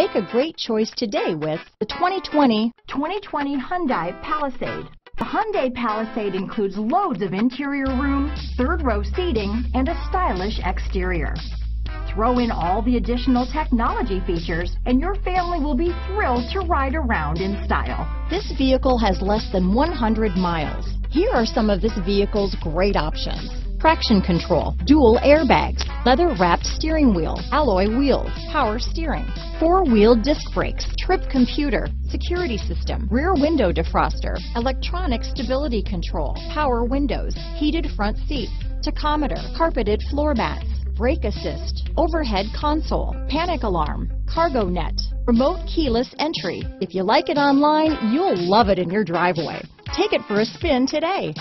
Make a great choice today with the 2020 2020 Hyundai Palisade. The Hyundai Palisade includes loads of interior room, third row seating, and a stylish exterior. Throw in all the additional technology features and your family will be thrilled to ride around in style. This vehicle has less than 100 miles. Here are some of this vehicle's great options. Traction control, dual airbags, leather wrapped steering wheel, alloy wheels, power steering, four wheel disc brakes, trip computer, security system, rear window defroster, electronic stability control, power windows, heated front seats, tachometer, carpeted floor mats, brake assist, overhead console, panic alarm, cargo net, remote keyless entry. If you like it online, you'll love it in your driveway. Take it for a spin today.